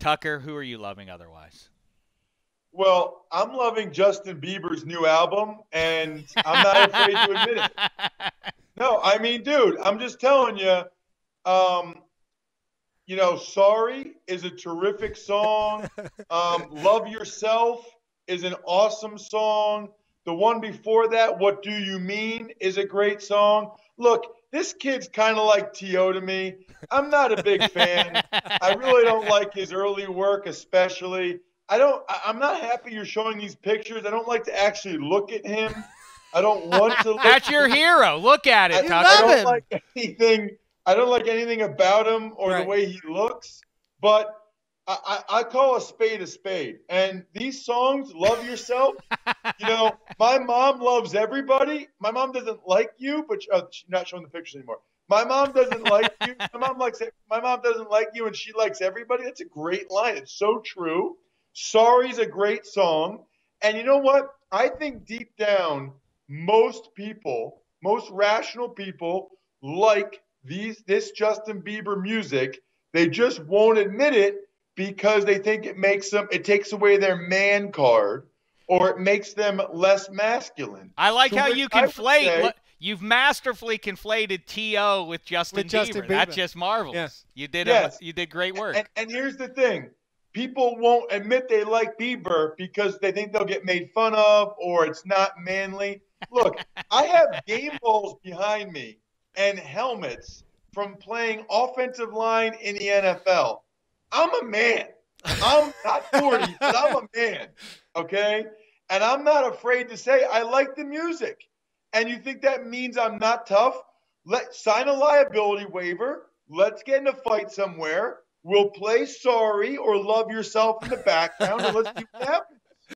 Tucker, who are you loving otherwise? Well, I'm loving Justin Bieber's new album, and I'm not afraid to admit it. No, I mean, dude, I'm just telling you. Um, you know, "Sorry" is a terrific song. Um, "Love Yourself" is an awesome song. The one before that, "What Do You Mean," is a great song. Look, this kid's kind of like T.O. to me. I'm not a big fan. I really don't like his early work, especially. I don't. I- I'm not happy you're showing these pictures. I don't like to actually look at him. I don't want to. Look That's your hero. Look at it, I, I don't him. like anything. I don't like anything about him or Right. the way he looks. But I, I, call a spade a spade. And these songs, "Love Yourself," you know, my mom loves everybody. My mom doesn't like you, but uh, she's not showing the pictures anymore. My mom doesn't like you. My mom likes it. My mom doesn't like you, and she likes everybody. That's a great line. It's so true. Sorry's a great song. And you know what? I think deep down, most people, most rational people, like these this Justin Bieber music. They just won't admit it because they think it makes them it takes away their man card or it makes them less masculine. I like To how you conflate. say- You've masterfully conflated T.O. with Justin, With Justin Bieber. That's just marvelous. Yes. You did Yes. a, you did great work. And, and here's the thing. People won't admit they like Bieber because they think they'll get made fun of or it's not manly. Look, I have game balls behind me and helmets from playing offensive line in the NFL. I'm a man. I'm not 40, but I'm a man. Okay? And I'm not afraid to say I like the music. And you think that means I'm not tough? Let sign a liability waiver. Let's get in a fight somewhere. We'll play sorry or love yourself in the background and let's see what happens.